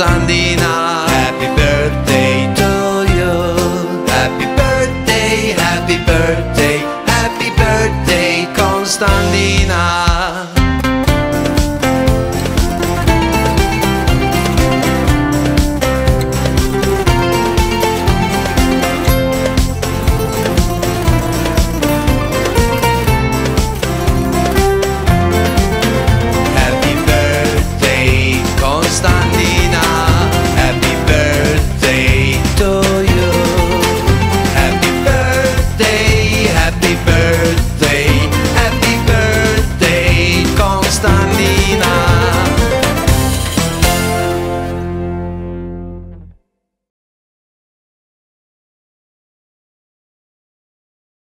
standing up. Happy birthday to you. Happy birthday, happy birthday, happy birthday, Constantina. Standing.